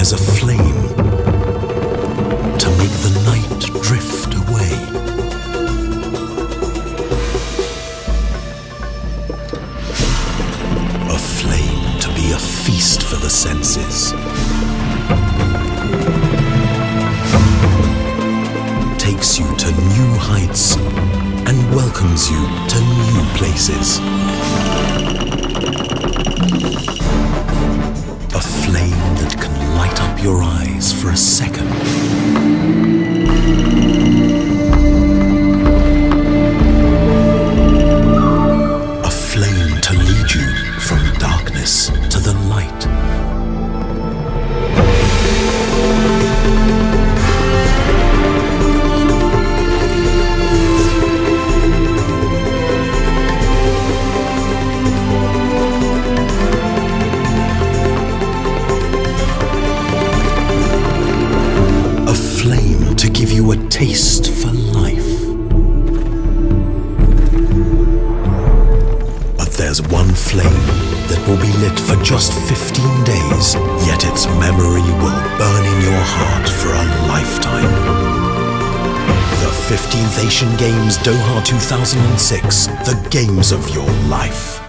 There's a flame to make the night drift away. A flame to be a feast for the senses. Takes you to new heights and welcomes you to new places. Your eyes for a second. A taste for life. But there's one flame that will be lit for just 15 days, yet its memory will burn in your heart for a lifetime. The 15th Asian Games Doha 2006, the games of your life.